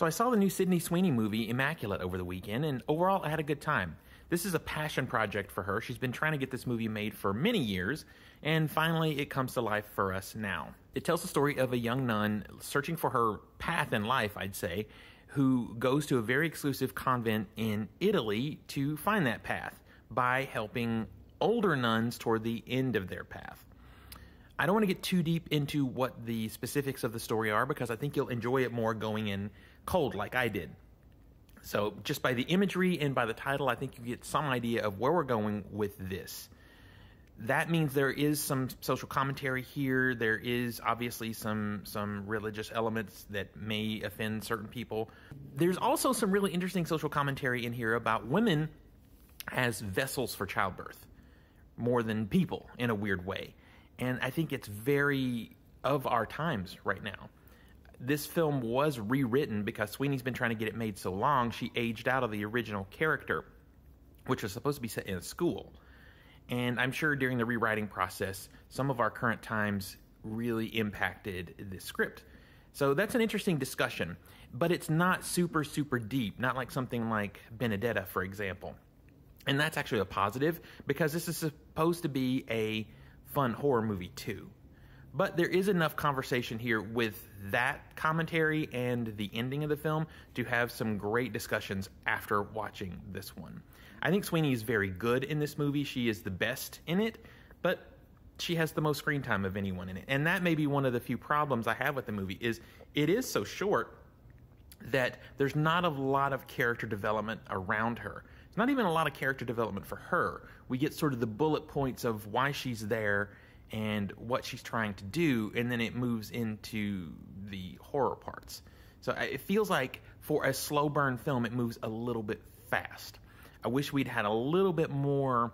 So I saw the new Sydney Sweeney movie, Immaculate, over the weekend, and overall I had a good time. This is a passion project for her. She's been trying to get this movie made for many years, and finally it comes to life for us now. It tells the story of a young nun searching for her path in life, I'd say, who goes to a very exclusive convent in Italy to find that path by helping older nuns toward the end of their path. I don't want to get too deep into what the specifics of the story are because I think you'll enjoy it more going in cold like I did. So, just by the imagery and by the title, I think you get some idea of where we're going with this. That means there is some social commentary here. There is obviously some some religious elements that may offend certain people. There's also some really interesting social commentary in here about women as vessels for childbirth more than people in a weird way. And I think it's very of our times right now this film was rewritten because Sweeney's been trying to get it made so long, she aged out of the original character, which was supposed to be set in a school. And I'm sure during the rewriting process, some of our current times really impacted the script. So that's an interesting discussion, but it's not super, super deep, not like something like Benedetta, for example. And that's actually a positive because this is supposed to be a fun horror movie, too. But there is enough conversation here with that commentary and the ending of the film to have some great discussions after watching this one. I think Sweeney is very good in this movie. She is the best in it, but she has the most screen time of anyone in it. And that may be one of the few problems I have with the movie is it is so short that there's not a lot of character development around her. It's not even a lot of character development for her. We get sort of the bullet points of why she's there and what she's trying to do, and then it moves into the horror parts. So it feels like for a slow burn film, it moves a little bit fast. I wish we'd had a little bit more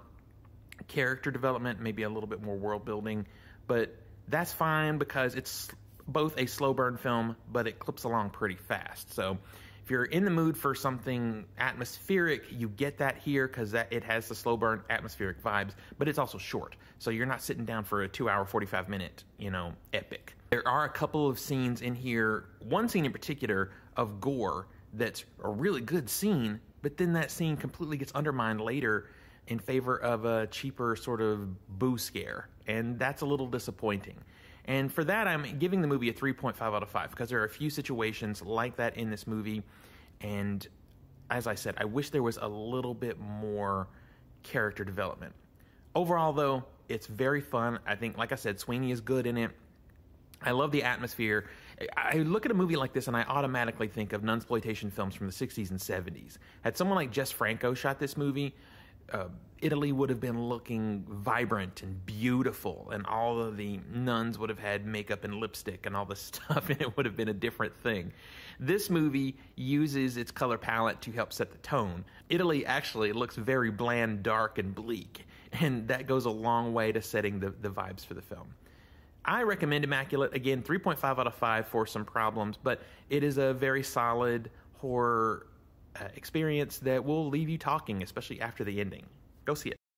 character development, maybe a little bit more world building, but that's fine because it's both a slow burn film, but it clips along pretty fast. So if you're in the mood for something atmospheric, you get that here because that it has the slow burn atmospheric vibes, but it's also short. So you're not sitting down for a two hour, 45 minute, you know, epic. There are a couple of scenes in here, one scene in particular of gore that's a really good scene, but then that scene completely gets undermined later in favor of a cheaper sort of boo scare. And that's a little disappointing. And for that, I'm giving the movie a 3.5 out of 5 because there are a few situations like that in this movie. And as I said, I wish there was a little bit more character development. Overall, though, it's very fun. I think, like I said, Sweeney is good in it. I love the atmosphere. I look at a movie like this and I automatically think of nunsploitation films from the 60s and 70s. Had someone like Jess Franco shot this movie, uh, Italy would have been looking vibrant and beautiful, and all of the nuns would have had makeup and lipstick and all this stuff, and it would have been a different thing. This movie uses its color palette to help set the tone. Italy actually looks very bland, dark, and bleak, and that goes a long way to setting the, the vibes for the film. I recommend Immaculate. Again, 3.5 out of 5 for some problems, but it is a very solid horror Uh, experience that will leave you talking, especially after the ending. Go see it.